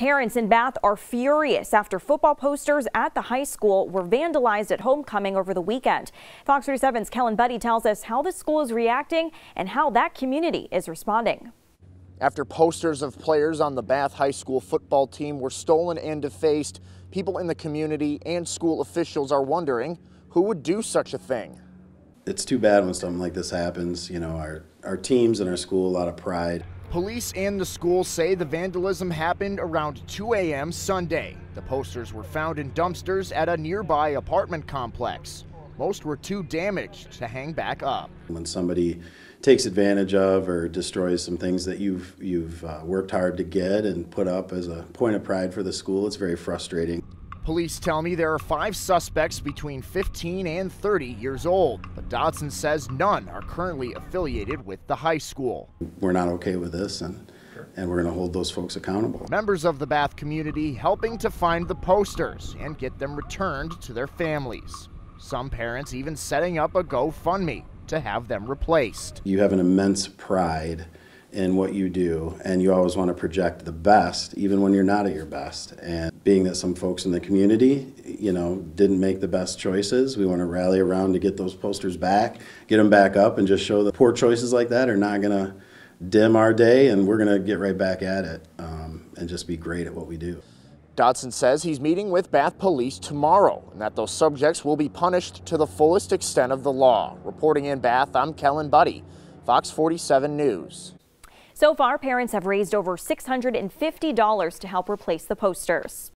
Parents in Bath are furious after football posters at the high school were vandalized at homecoming over the weekend. Fox 37's Kellen Buddy tells us how the school is reacting and how that community is responding. After posters of players on the Bath High School football team were stolen and defaced, people in the community and school officials are wondering who would do such a thing. It's too bad when something like this happens. You know, our, our teams and our school, a lot of pride. Police and the school say the vandalism happened around 2 a.m. Sunday. The posters were found in dumpsters at a nearby apartment complex. Most were too damaged to hang back up. When somebody takes advantage of or destroys some things that you've you've uh, worked hard to get and put up as a point of pride for the school, it's very frustrating. Police tell me there are five suspects between 15 and 30 years old, but Dodson says none are currently affiliated with the high school. We're not okay with this, and, and we're going to hold those folks accountable. Members of the Bath community helping to find the posters and get them returned to their families. Some parents even setting up a GoFundMe to have them replaced. You have an immense pride in what you do, and you always want to project the best, even when you're not at your best. And being that some folks in the community, you know, didn't make the best choices, we want to rally around to get those posters back, get them back up, and just show that poor choices like that are not going to dim our day, and we're going to get right back at it um, and just be great at what we do. Dodson says he's meeting with Bath Police tomorrow and that those subjects will be punished to the fullest extent of the law. Reporting in Bath, I'm Kellen Buddy, Fox 47 News. So far, parents have raised over $650 to help replace the posters.